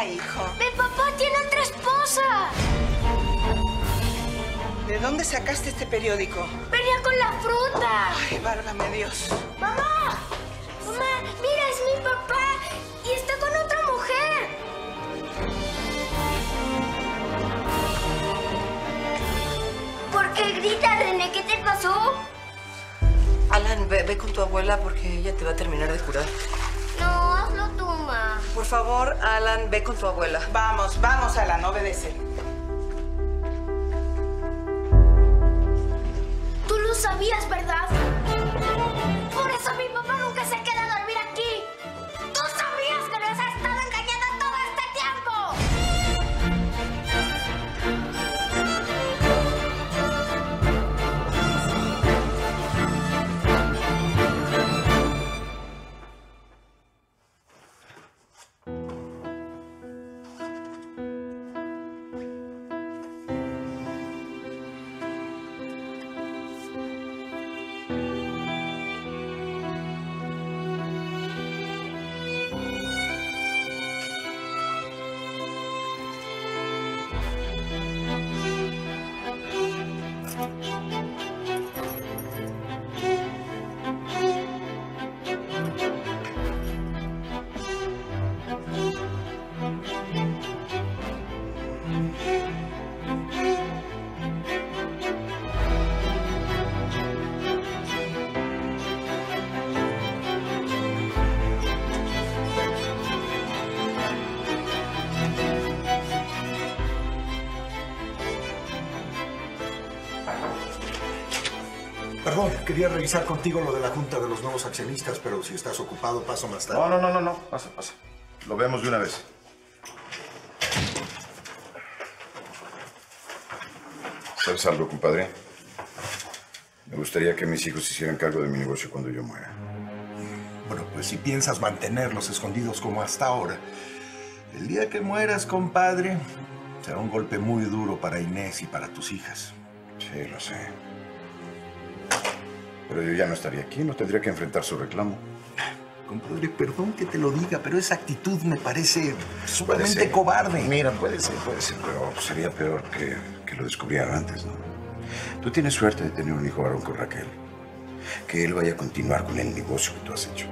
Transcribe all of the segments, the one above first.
pasa, hijo? ¡Mi papá tiene otra esposa! ¿De dónde sacaste este periódico? Venía con la fruta. Ay, válgame Dios. ¡Mamá! ¡Mamá! ¡Mira, es mi papá! ¡Y está con otra mujer! ¿Por qué grita, René? ¿Qué te pasó? Alan, ve, ve con tu abuela porque ella te va a terminar de curar. No, hazlo tú, ma. Por favor, Alan, ve con tu abuela. Vamos, vamos, Alan, obedece. Tú lo sabías, ¿verdad? Quería revisar contigo lo de la junta de los nuevos accionistas, pero si estás ocupado, paso más tarde. No, no, no, no, no. Pasa, pasa. Lo vemos de una vez. ¿Sabes algo, compadre? Me gustaría que mis hijos hicieran cargo de mi negocio cuando yo muera. Bueno, pues si piensas mantenerlos escondidos como hasta ahora, el día que mueras, compadre, será un golpe muy duro para Inés y para tus hijas. Sí, lo sé. Pero yo ya no estaría aquí, no tendría que enfrentar su reclamo. Compadre, perdón que te lo diga, pero esa actitud me parece sumamente cobarde. Mira, puede ser, puede ser, pero sería peor que, que lo descubrieran antes, ¿no? Tú tienes suerte de tener un hijo varón con Raquel. Que él vaya a continuar con el negocio que tú has hecho.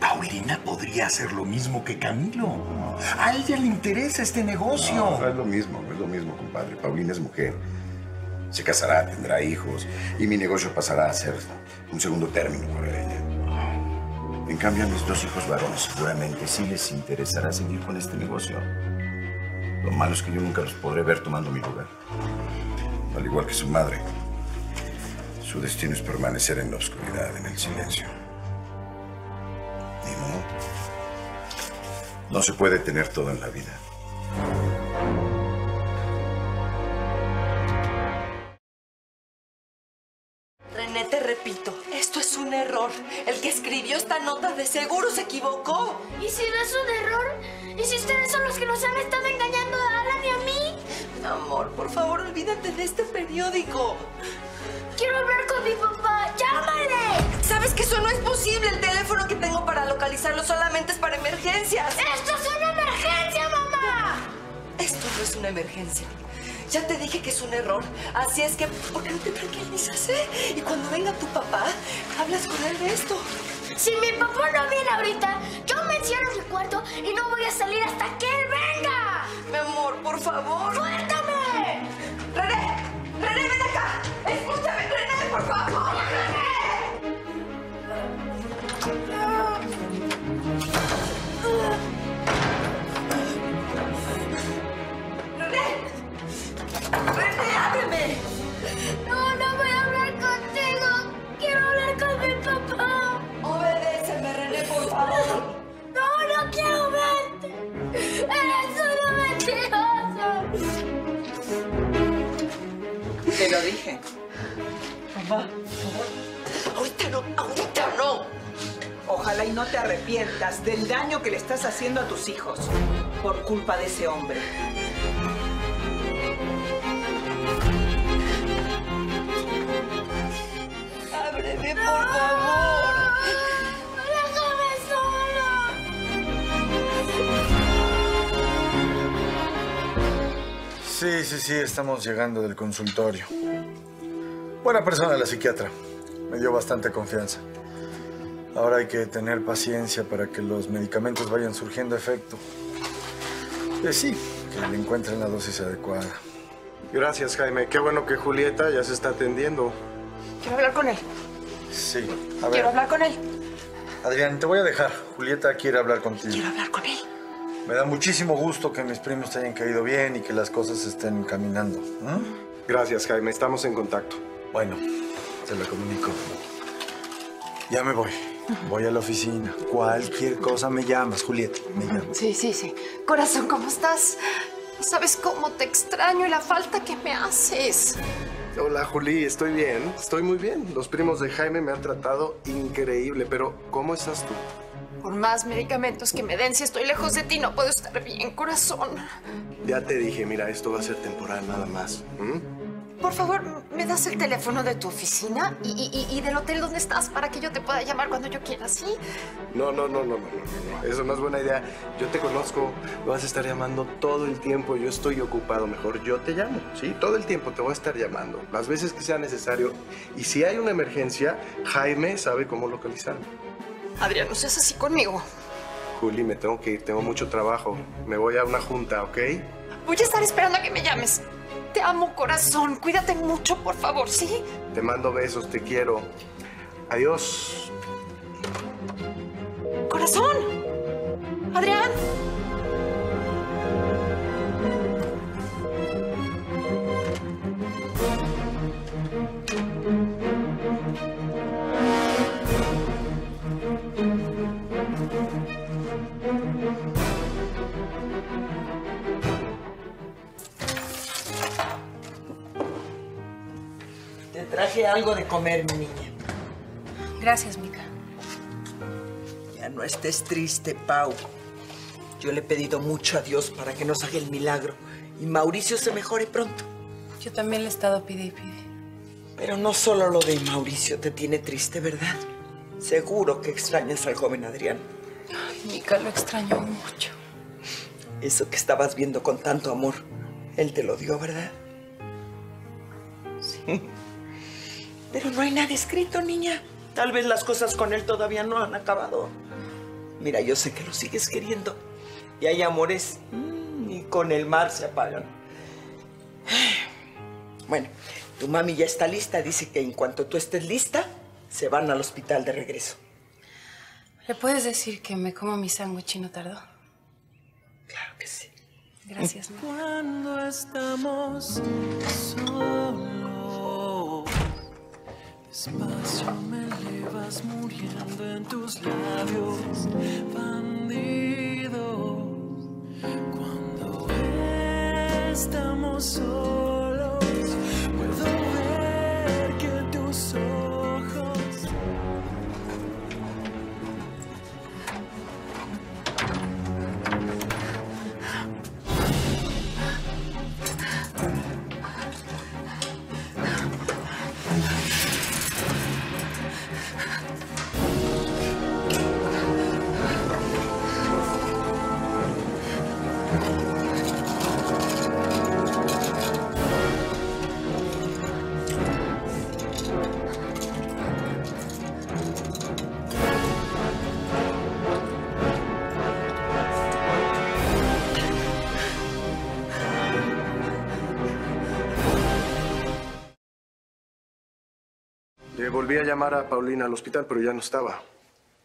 Paulina podría hacer lo mismo que Camilo. A ella le interesa este negocio. No, no es lo mismo, no es lo mismo, compadre. Paulina es mujer. Se casará, tendrá hijos y mi negocio pasará a ser un segundo término para ella. En cambio, a mis dos hijos varones seguramente sí les interesará seguir con este negocio. Lo malo es que yo nunca los podré ver tomando mi lugar. Al igual que su madre, su destino es permanecer en la oscuridad, en el silencio. Ni modo. No se puede tener todo en la vida. Un error. El que escribió esta nota de seguro se equivocó. ¿Y si no es un error? ¿Y si ustedes son los que nos han estado engañando a Alan y a mí? Amor, por favor, olvídate de este periódico. Quiero hablar con mi papá. ¡Llámale! ¿Sabes que eso no es posible? El teléfono que tengo para localizarlo solamente es para emergencias. ¡Esto es una emergencia, mamá! Esto no es una emergencia. Ya te dije que es un error. Así es que, ¿por qué no te tranquilizas, eh? Y cuando venga tu papá, hablas con él de esto. Si mi papá no viene ahorita, yo me encierro en el cuarto y no voy a salir hasta que él venga. Mi amor, por favor. ¡Suéltame! ¡René! ¡René, haciendo a tus hijos por culpa de ese hombre. Ábreme, por favor. Déjame solo. Sí, sí, sí, estamos llegando del consultorio. Buena persona la psiquiatra. Me dio bastante confianza. Ahora hay que tener paciencia para que los medicamentos vayan surgiendo efecto. Eh, sí, que le encuentren la dosis adecuada. Gracias, Jaime. Qué bueno que Julieta ya se está atendiendo. Quiero hablar con él. Sí, a ver. Quiero hablar con él. Adrián, te voy a dejar. Julieta quiere hablar contigo. Quiero hablar con él. Me da muchísimo gusto que mis primos te hayan caído bien y que las cosas estén caminando. ¿m? Gracias, Jaime. Estamos en contacto. Bueno, te lo comunico. Ya me voy. Voy a la oficina. Cualquier cosa me llamas, Julieta. Me llamas. Sí, sí, sí. Corazón, ¿cómo estás? Sabes cómo te extraño y la falta que me haces. Hola, Juli. Estoy bien. Estoy muy bien. Los primos de Jaime me han tratado increíble. Pero, ¿cómo estás tú? Por más medicamentos que me den, si estoy lejos de ti, no puedo estar bien, corazón. Ya te dije, mira, esto va a ser temporal nada más. ¿m? Por favor, ¿me das el teléfono de tu oficina y, y- y del hotel donde estás para que yo te pueda llamar cuando yo quiera, sí? No, no, no, no, no, no, no. Eso no es buena idea. Yo te conozco. Me vas a estar llamando todo el tiempo. Yo estoy ocupado. Mejor yo te llamo, ¿sí? Todo el tiempo te voy a estar llamando. Las veces que sea necesario. Y si hay una emergencia, Jaime sabe cómo localizarme. Adrián, no seas así conmigo. Juli, me tengo que ir. Tengo mucho trabajo. Me voy a una junta, ¿ok? Voy a estar esperando a que me llames. Te amo, corazón. Cuídate mucho, por favor, ¿sí? Te mando besos. Te quiero. Adiós. ¡Corazón! ¡Adrián! Algo de comer, mi niña. Gracias, Mica. Ya no estés triste, Pau. Yo le he pedido mucho a Dios para que nos haga el milagro y Mauricio se mejore pronto. Yo también le he estado pide y pide. Pero no solo lo de Mauricio te tiene triste, ¿verdad? Seguro que extrañas al joven Adrián. Ay, Mica, lo extraño mucho. Eso que estabas viendo con tanto amor, él te lo dio, ¿verdad? Sí. Pero no hay nada escrito, niña. Tal vez las cosas con él todavía no han acabado. Mira, yo sé que lo sigues queriendo. Y hay amores mm, ni con el mar se apagan. Bueno, tu mami ya está lista. Dice que en cuanto tú estés lista, se van al hospital de regreso. ¿Le puedes decir que me como mi sándwich y no tardó? Claro que sí. Gracias, Mica. Cuando estamos solos, despacio me elevas muriendo en tus labios, bandido. Cuando estamos solos, volví a llamar a Paulina al hospital, pero ya no estaba.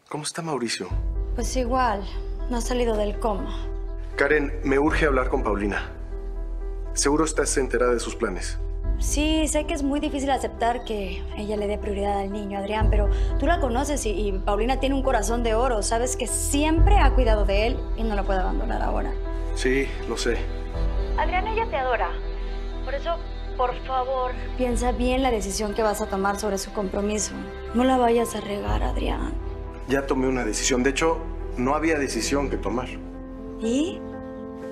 ¿Cómo está Mauricio? Pues igual, no ha salido del coma. Karen, me urge hablar con Paulina. Seguro estás enterada de sus planes. Sí, sé que es muy difícil aceptar que ella le dé prioridad al niño, Adrián, pero tú la conoces y, y Paulina tiene un corazón de oro. Sabes que siempre ha cuidado de él y no lo puede abandonar ahora. Sí, lo sé. Adrián, ella te adora. Por eso, por favor, piensa bien la decisión que vas a tomar sobre su compromiso. No la vayas a regar, Adrián. Ya tomé una decisión. De hecho, no había decisión que tomar. ¿Y?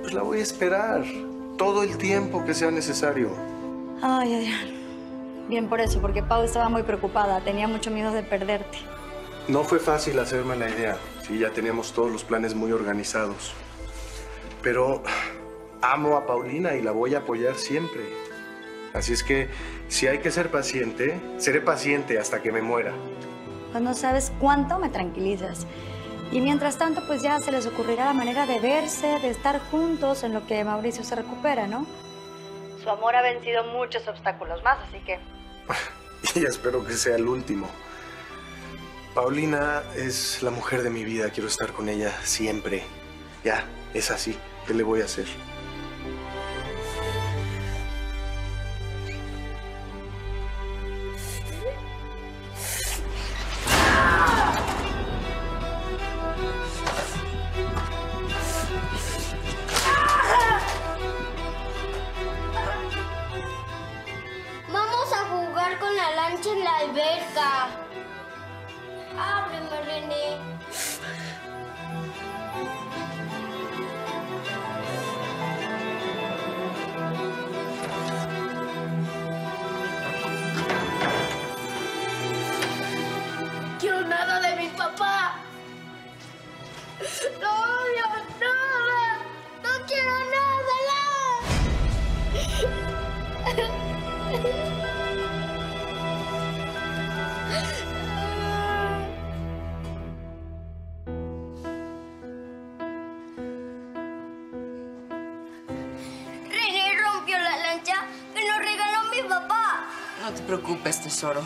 Pues la voy a esperar todo el tiempo que sea necesario. Ay, Adrián. Bien por eso, porque Pau estaba muy preocupada. Tenía mucho miedo de perderte. No fue fácil hacerme la idea. Sí, ya teníamos todos los planes muy organizados. Pero amo a Paulina y la voy a apoyar siempre. Así es que si hay que ser paciente, seré paciente hasta que me muera. Pues no sabes cuánto me tranquilizas. Y mientras tanto, pues ya se les ocurrirá la manera de verse, de estar juntos en lo que Mauricio se recupera, ¿no? Su amor ha vencido muchos obstáculos más, así que... Y espero que sea el último. Paulina es la mujer de mi vida, quiero estar con ella siempre. Ya, es así. ¿Qué le voy a hacer?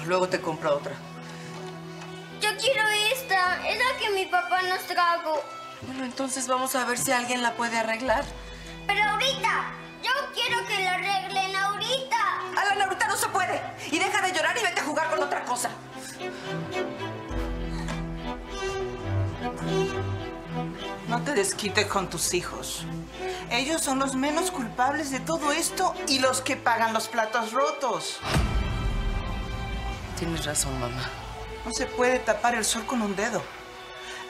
Luego te compro otra. Yo quiero esta. Es la que mi papá nos trajo. Bueno, entonces vamos a ver si alguien la puede arreglar. Pero ahorita. Yo quiero que la arreglen ahorita. Alan, ahorita no se puede. Y deja de llorar y vete a jugar con otra cosa. No te desquites con tus hijos. Ellos son los menos culpables de todo esto y los que pagan los platos rotos. Tienes razón, mamá. No se puede tapar el sol con un dedo.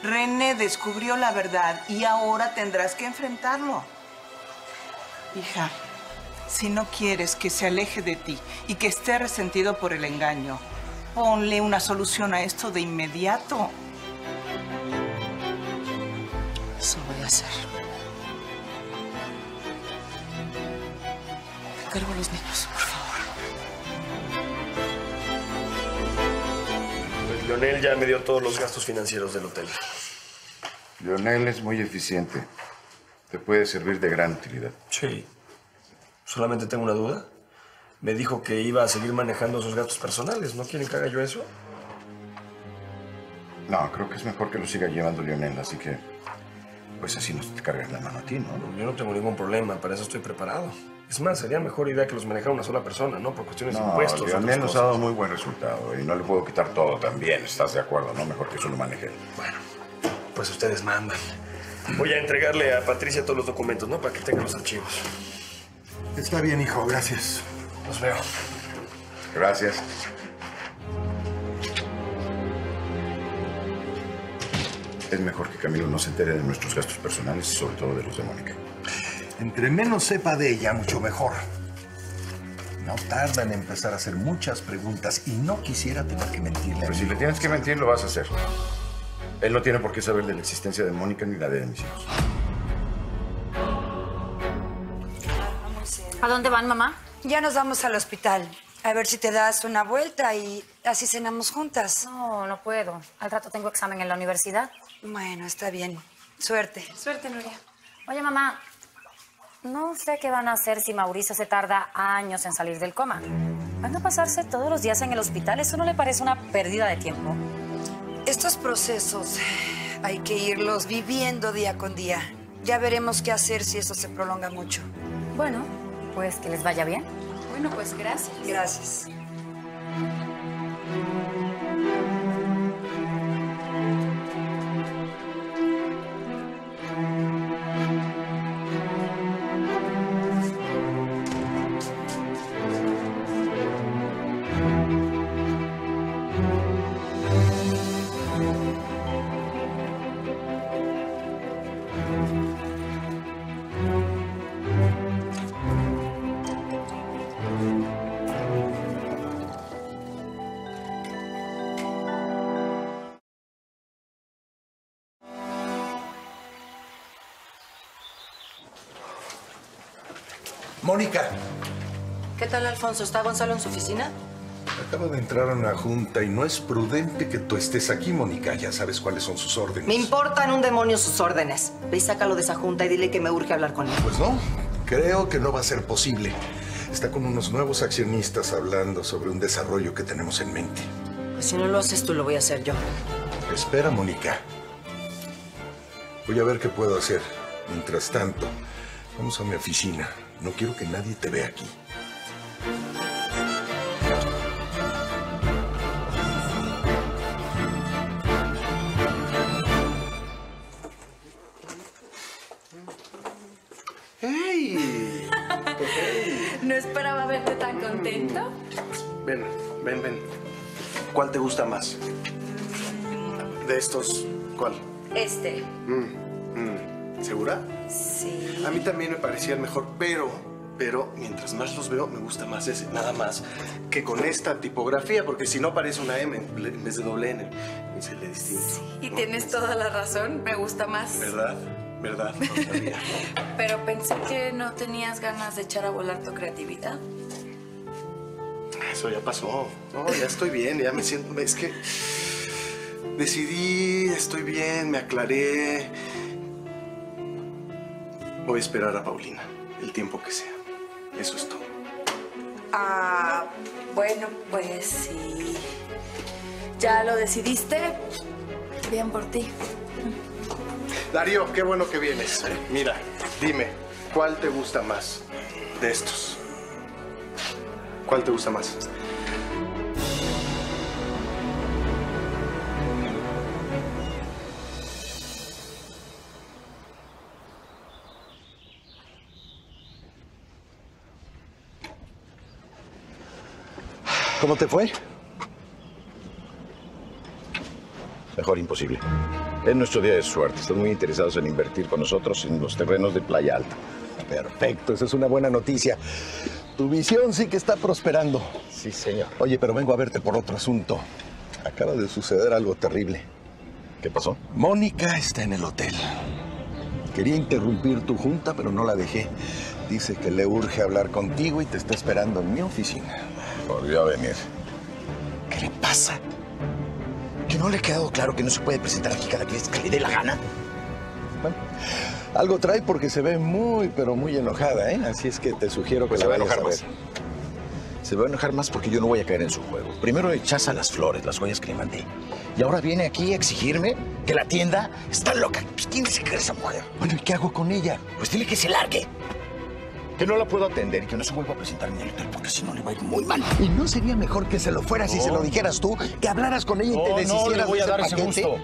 René descubrió la verdad y ahora tendrás que enfrentarlo. Hija, si no quieres que se aleje de ti y que esté resentido por el engaño, ponle una solución a esto de inmediato. Eso voy a hacer. Cargo a los niños, Leonel ya me dio todos los gastos financieros del hotel. Leonel es muy eficiente. Te puede servir de gran utilidad. Sí. Solamente tengo una duda. Me dijo que iba a seguir manejando sus gastos personales. ¿No quieren que haga yo eso? No, creo que es mejor que lo siga llevando Leonel, así que... Pues así no te cargas la mano a ti, ¿no? Yo no tengo ningún problema, para eso estoy preparado. Es más, sería mejor idea que los manejara una sola persona, ¿no? Por cuestiones de impuestos. otras nos ha dado muy buen resultado y no le puedo quitar todo también, ¿estás de acuerdo? No, mejor que eso lo maneje. Bueno, pues ustedes mandan. Voy a entregarle a Patricia todos los documentos, ¿no? Para que tenga los archivos. Está bien, hijo, gracias. Los veo. Gracias. Es mejor que Camilo no se entere de nuestros gastos personales, sobre todo de los de Mónica. Entre menos sepa de ella, mucho mejor. No tarda en empezar a hacer muchas preguntas y no quisiera tener que mentirle. Pero si le tienes que mentir, lo vas a hacer. Él no tiene por qué saber de la existencia de Mónica ni la de mis hijos. ¿A dónde van, mamá? Ya nos vamos al hospital. A ver si te das una vuelta y así cenamos juntas. No, no puedo. Al rato tengo examen en la universidad. Bueno, está bien. Suerte. Suerte, Nuria. Oye, mamá, no sé qué van a hacer si Mauricio se tarda años en salir del coma. ¿Van a pasarse todos los días en el hospital? ¿Eso no le parece una pérdida de tiempo? Estos procesos hay que irlos viviendo día con día. Ya veremos qué hacer si eso se prolonga mucho. Bueno, pues que les vaya bien. Bueno, pues gracias. Gracias. Mónica, ¿Qué tal, Alfonso? ¿Está Gonzalo en su oficina? acabo de entrar a una junta y no es prudente que tú estés aquí, Mónica. Ya sabes cuáles son sus órdenes. Me importan un demonio sus órdenes. Ve y sácalo de esa junta y dile que me urge hablar con él. Pues no, creo que no va a ser posible. Está con unos nuevos accionistas hablando sobre un desarrollo que tenemos en mente. Pues si no lo haces tú, lo voy a hacer yo. Espera, Mónica. Voy a ver qué puedo hacer. Mientras tanto, vamos a mi oficina. No quiero que nadie te vea aquí. ¡Hey! No esperaba verte tan contento. Ven, ven, ven. ¿Cuál te gusta más? De estos, ¿cuál? Este. Mm, mm. ¿Segura? Sí. A mí también me parecía el mejor, pero, pero mientras más los veo, me gusta más ese, nada más que con esta tipografía, porque si no parece una M en vez de doble N. Y se le distinto. Y tienes toda la razón, me gusta más. ¿Verdad? ¿Verdad? No sabía. Pero pensé que no tenías ganas de echar a volar tu creatividad. Eso ya pasó. No, ya estoy bien, ya me siento. Es que decidí, estoy bien, me aclaré. Voy a esperar a Paulina, el tiempo que sea. Eso es todo. Ah, bueno, pues sí. ¿Ya lo decidiste? Bien por ti. Darío, qué bueno que vienes. Mira, dime, ¿cuál te gusta más de estos? ¿Cuál te gusta más? ¿Cómo te fue? Mejor imposible. Es nuestro día de suerte. Están muy interesados en invertir con nosotros en los terrenos de Playa Alta. Perfecto, esa es una buena noticia. Tu visión sí que está prosperando. Sí, señor. Oye, pero vengo a verte por otro asunto. Acaba de suceder algo terrible. ¿Qué pasó? Mónica está en el hotel. Quería interrumpir tu junta, pero no la dejé. Dice que le urge hablar contigo y te está esperando en mi oficina. Volvió a venir. ¿Qué le pasa? ¿Que no le ha quedado claro que no se puede presentar aquí cada vez que le dé la gana? Bueno, algo trae porque se ve muy, pero muy enojada, ¿eh? Así es que te sugiero que Pues la se va a vayas enojar ver. más. Se va a enojar más porque yo no voy a caer en su juego. Primero rechaza las flores, las joyas que le mandé. Y ahora viene aquí a exigirme que la tienda está loca. ¿Quién se cree esa mujer? Bueno, ¿y qué hago con ella? Pues dile que se largue. Que no la puedo atender y que no se vuelva a presentar en el hotel porque si no le va a ir muy mal. ¿Y no sería mejor que se lo fueras y No. se lo dijeras tú? Que hablaras con ella y te deshicieras no le voy de a dar ese paquete? gusto.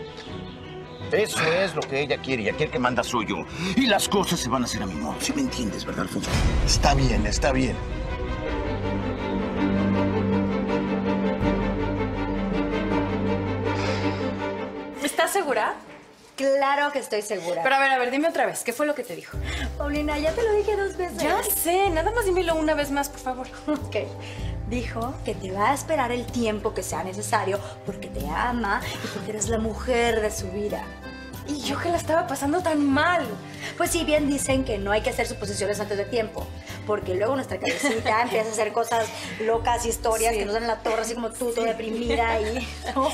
Eso es lo que ella quiere y aquel que manda soy yo. Y las cosas se van a hacer a mi modo. ¿Sí me entiendes, verdad, Alfonso? Está bien, está bien. ¿Estás segura? Claro que estoy segura. Pero a ver, a ver, dime otra vez, ¿qué fue lo que te dijo? Paulina, ya te lo dije dos veces. Ya sé, nada más dímelo una vez más, por favor. Ok. Dijo que te va a esperar el tiempo que sea necesario porque te ama y porque eres la mujer de su vida. Y yo que la estaba pasando tan mal. Pues sí, bien dicen que no hay que hacer suposiciones antes de tiempo, porque luego nuestra cabecita empieza a hacer cosas locas, historias Sí. que nos dan en la torre, así como tú, toda deprimida y... No,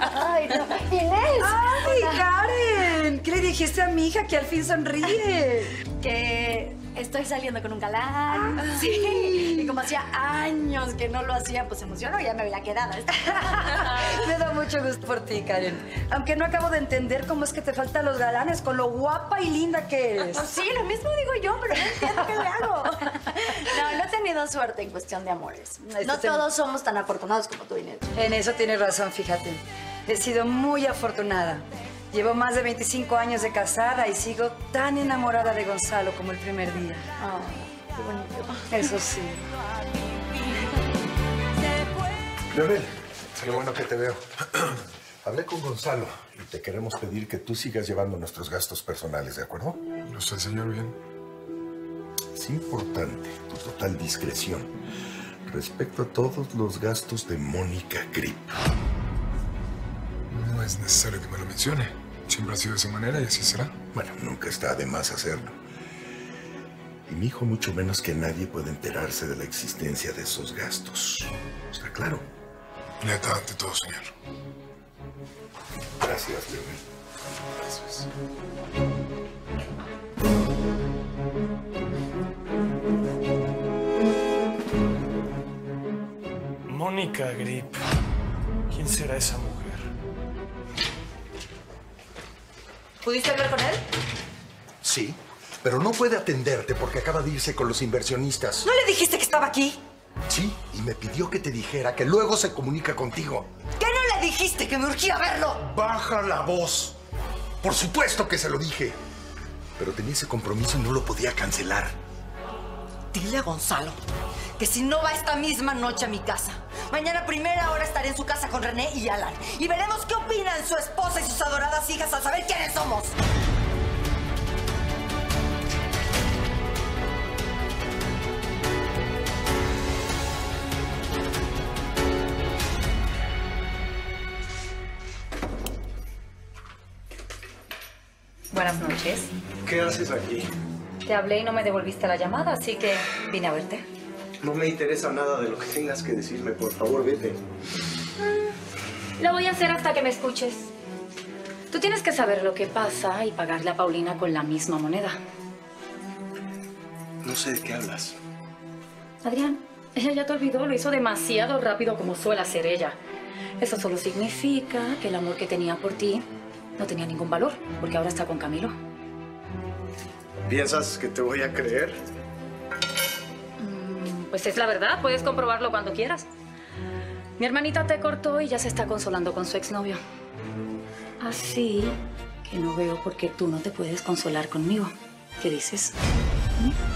ay, no. Inés. ¡Ay, Hola. Karen! ¿Qué le dijiste a mi hija que al fin sonríe? que estoy saliendo con un galán. Ah. Sí. Y como hacía años que no lo hacía, pues emocionó y ya me había quedado. Me da mucho gusto por ti, Karen. Aunque no acabo de entender cómo es que te faltan los galanes con lo guapa y linda que eres. Sí, lo mismo digo yo, pero no entiendo qué le hago. No, no he tenido suerte en cuestión de amores. No todos somos tan afortunados como tú, Inés. En eso tienes razón, fíjate. He sido muy afortunada. Llevo más de 25 años de casada y sigo tan enamorada de Gonzalo como el primer día. Ah, qué bonito. Eso sí. Leonel, qué bueno que te veo. Hablé con Gonzalo y te queremos pedir que tú sigas llevando nuestros gastos personales, ¿de acuerdo? ¿Lo está el señor bien? Es importante tu total discreción respecto a todos los gastos de Mónica Grip. Es necesario que me lo mencione. Siempre ha sido de esa manera y así será. Bueno, nunca está de más hacerlo. Y mi hijo mucho menos que nadie puede enterarse de la existencia de esos gastos. ¿Está claro? Neta, ante todo, señor. Gracias, Leonel. Gracias. Mónica Grip. ¿Quién será esa mujer? ¿Pudiste hablar con él? Sí, pero no puede atenderte porque acaba de irse con los inversionistas. ¿No le dijiste que estaba aquí? Sí, y me pidió que te dijera que luego se comunica contigo. ¿Qué no le dijiste que me urgía verlo? Baja la voz. Por supuesto que se lo dije. Pero tenía ese compromiso y no lo podía cancelar. Dile a Gonzalo que si no va esta misma noche a mi casa, mañana a primera hora estaré en su casa con René y Alan. Y veremos qué opinan su esposa y sus adoradas hijas al saber quiénes somos. Buenas noches. ¿Qué haces aquí? Te hablé y no me devolviste la llamada, así que vine a verte. No me interesa nada de lo que tengas que decirme. Por favor, vete. Lo voy a hacer hasta que me escuches. Tú tienes que saber lo que pasa y pagarle a Paulina con la misma moneda. No sé de qué hablas. Adrián, ella ya te olvidó, lo hizo demasiado rápido como suele hacer ella. Eso solo significa que el amor que tenía por ti no tenía ningún valor, porque ahora está con Camilo. ¿Piensas que te voy a creer? Pues es la verdad, puedes comprobarlo cuando quieras. Mi hermanita te cortó y ya se está consolando con su exnovio. Así que no veo por qué tú no te puedes consolar conmigo. ¿Qué dices? Ya